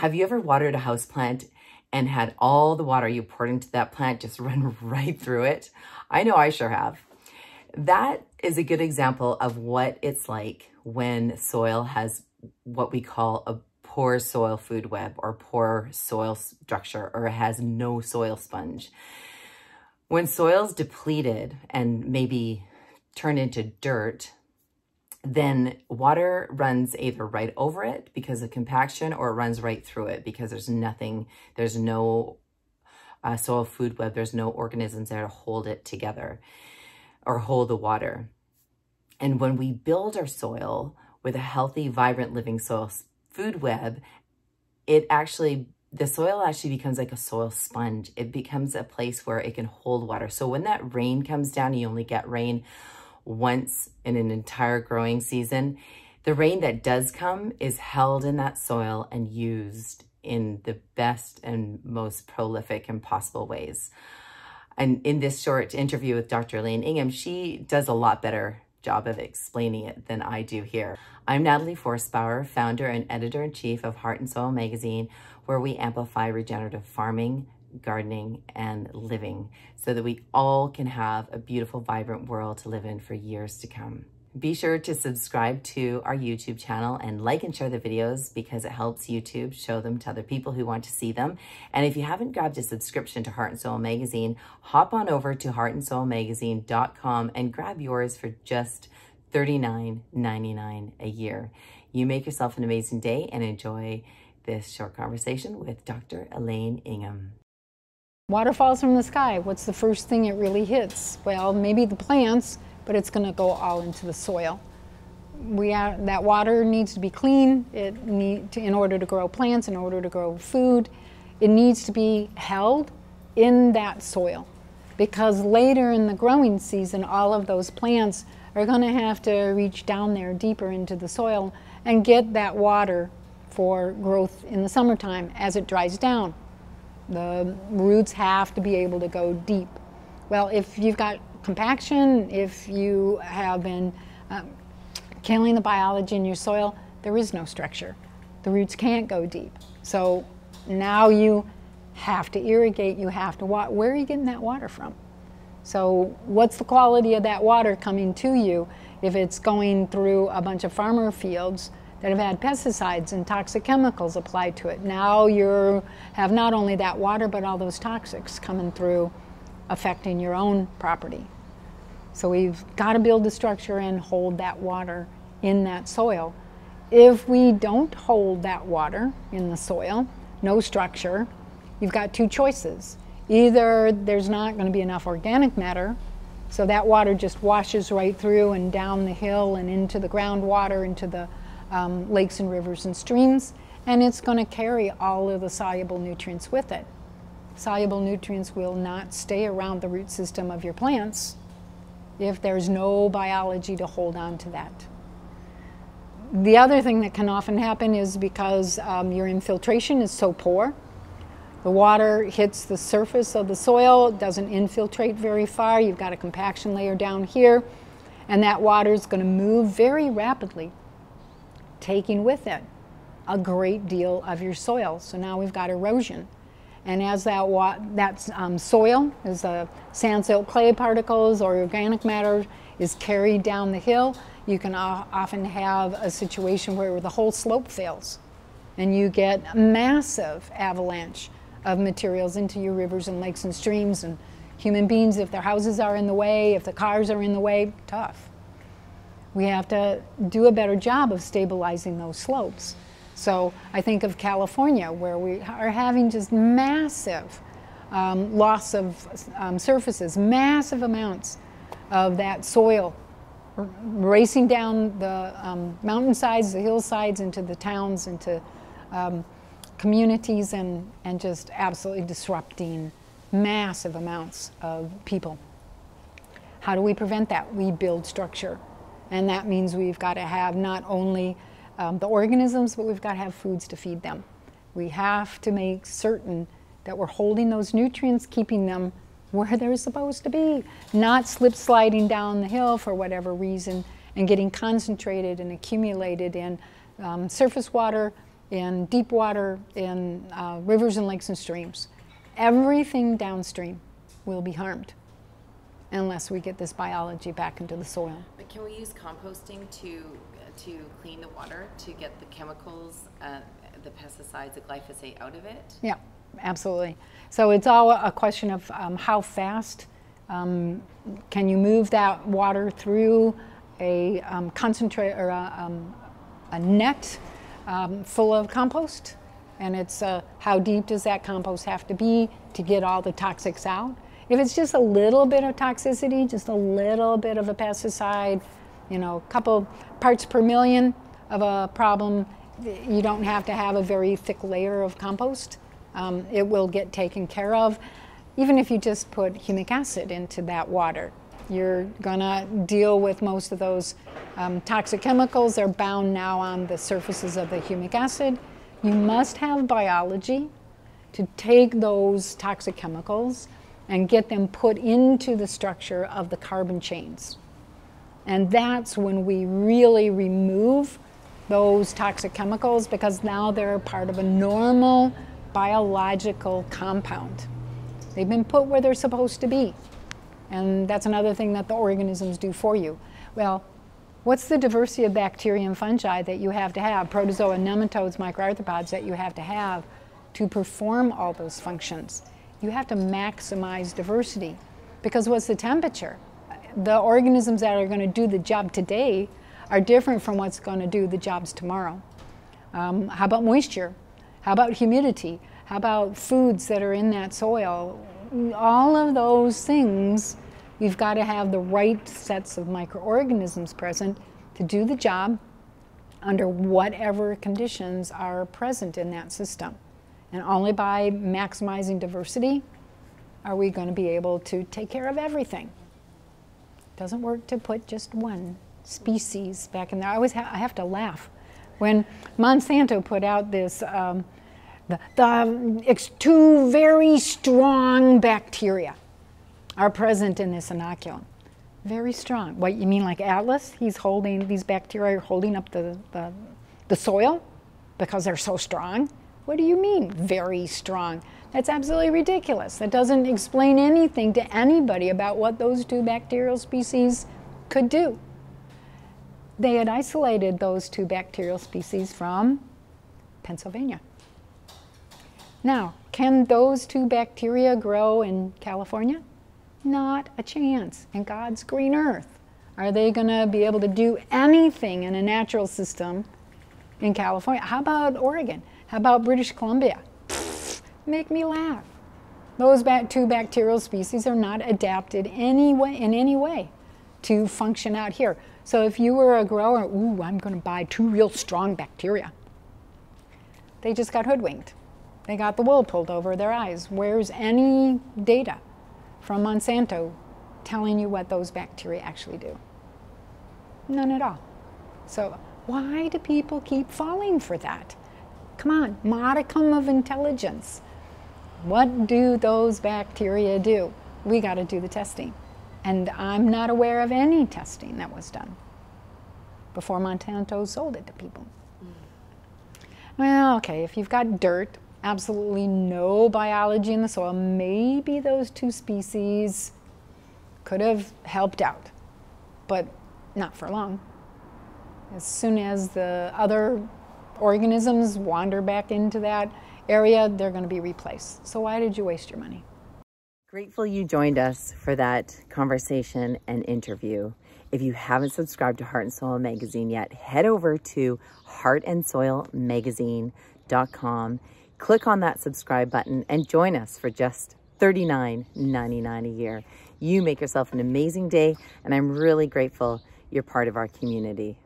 Have you ever watered a house plant and had all the water you poured into that plant just run right through it? I know I sure have. That is a good example of what it's like when soil has what we call a poor soil food web or poor soil structure or it has no soil sponge. When soil's depleted and maybe turned into dirt, then water runs either right over it because of compaction or it runs right through it because there's nothing, there's no uh, soil food web, there's no organisms there to hold it together or hold the water. And when we build our soil with a healthy, vibrant, living soil food web, it actually, the soil actually becomes like a soil sponge. It becomes a place where it can hold water. So when that rain comes down, you only get rain once in an entire growing season. The rain that does come is held in that soil and used in the best and most prolific and possible ways. And in this short interview with Dr. Elaine Ingham, she does a lot better job of explaining it than I do here. I'm Natalie Forstbauer, founder and editor-in-chief of Heart and Soil magazine, where we amplify regenerative farming, gardening, and living so that we all can have a beautiful, vibrant world to live in for years to come. Be sure to subscribe to our YouTube channel and like and share the videos because it helps YouTube show them to other people who want to see them. And if you haven't grabbed a subscription to Heart and Soil Magazine, hop on over to heartandsoilmagazine.com and grab yours for just $39.99 a year. You make yourself an amazing day and enjoy this short conversation with Dr. Elaine Ingham. Water falls from the sky. What's the first thing it really hits? Well, maybe the plants, but it's going to go all into the soil. We have, that water needs to be clean. It need to, in order to grow plants, in order to grow food, it needs to be held in that soil, because later in the growing season, all of those plants are going to have to reach down there deeper into the soil and get that water for growth in the summertime as it dries down. The roots have to be able to go deep. Well, if you've got compaction, if you have been um, killing the biology in your soil, there is no structure. The roots can't go deep. So now you have to irrigate, you have to water. Where are you getting that water from? So what's the quality of that water coming to you if it's going through a bunch of farmer fields that have had pesticides and toxic chemicals applied to it. Now you have not only that water, but all those toxics coming through affecting your own property. So we've got to build the structure and hold that water in that soil. If we don't hold that water in the soil, no structure, you've got two choices. Either there's not going to be enough organic matter, so that water just washes right through and down the hill and into the groundwater, into the um, lakes and rivers and streams, and it's going to carry all of the soluble nutrients with it. Soluble nutrients will not stay around the root system of your plants if there's no biology to hold on to that. The other thing that can often happen is because um, your infiltration is so poor, the water hits the surface of the soil, doesn't infiltrate very far, you've got a compaction layer down here, and that water is going to move very rapidly taking with it a great deal of your soil. So now we've got erosion. And as that, that um, soil, as the sand, silt, clay particles or organic matter is carried down the hill, you can often have a situation where the whole slope fails and you get a massive avalanche of materials into your rivers and lakes and streams and human beings, if their houses are in the way, if the cars are in the way, tough. We have to do a better job of stabilizing those slopes. So I think of California where we are having just massive um, loss of um, surfaces, massive amounts of that soil racing down the um, mountainsides, the hillsides, into the towns, into um, communities, and, and just absolutely disrupting massive amounts of people. How do we prevent that? We build structure. And that means we've got to have not only um, the organisms, but we've got to have foods to feed them. We have to make certain that we're holding those nutrients, keeping them where they're supposed to be, not slip sliding down the hill for whatever reason and getting concentrated and accumulated in um, surface water in deep water, in uh, rivers and lakes and streams. Everything downstream will be harmed unless we get this biology back into the soil. But can we use composting to to clean the water to get the chemicals, uh, the pesticides, the glyphosate out of it? Yeah, absolutely. So it's all a question of um, how fast um, can you move that water through a um, concentrate or a, um, a net um, full of compost, and it's uh, how deep does that compost have to be to get all the toxics out. If it's just a little bit of toxicity, just a little bit of a pesticide, you know, a couple parts per million of a problem, you don't have to have a very thick layer of compost. Um, it will get taken care of. Even if you just put humic acid into that water, you're gonna deal with most of those um, toxic chemicals. They're bound now on the surfaces of the humic acid. You must have biology to take those toxic chemicals and get them put into the structure of the carbon chains. And that's when we really remove those toxic chemicals because now they're part of a normal biological compound. They've been put where they're supposed to be. And that's another thing that the organisms do for you. Well, what's the diversity of bacteria and fungi that you have to have, protozoa, nematodes, microarthropods that you have to have to perform all those functions? You have to maximize diversity. Because what's the temperature? The organisms that are going to do the job today are different from what's going to do the jobs tomorrow. Um, how about moisture? How about humidity? How about foods that are in that soil? All of those things, we've got to have the right sets of microorganisms present to do the job under whatever conditions are present in that system. And only by maximizing diversity are we going to be able to take care of everything. It doesn't work to put just one species back in there. I always ha I have to laugh when Monsanto put out this um, the, the two very strong bacteria are present in this inoculum. Very strong. What you mean, like Atlas? He's holding these bacteria are holding up the, the, the soil because they're so strong. What do you mean, very strong? That's absolutely ridiculous. That doesn't explain anything to anybody about what those two bacterial species could do. They had isolated those two bacterial species from Pennsylvania. Now, can those two bacteria grow in California? Not a chance in God's green earth. Are they going to be able to do anything in a natural system in California? How about Oregon? How about British Columbia? Make me laugh. Those two bacterial species are not adapted any way, in any way to function out here. So if you were a grower, ooh, I'm going to buy two real strong bacteria. They just got hoodwinked. They got the wool pulled over their eyes. Where's any data from Monsanto telling you what those bacteria actually do? None at all. So why do people keep falling for that? Come on, modicum of intelligence. What do those bacteria do? We got to do the testing. And I'm not aware of any testing that was done before Monsanto sold it to people. Well, okay, if you've got dirt, absolutely no biology in the soil, maybe those two species could have helped out, but not for long. As soon as the other organisms wander back into that area, they're going to be replaced. So why did you waste your money? Grateful you joined us for that conversation and interview. If you haven't subscribed to Heart and Soil Magazine yet, head over to heartandsoilmagazine.com click on that subscribe button and join us for just $39.99 a year. You make yourself an amazing day, and I'm really grateful you're part of our community.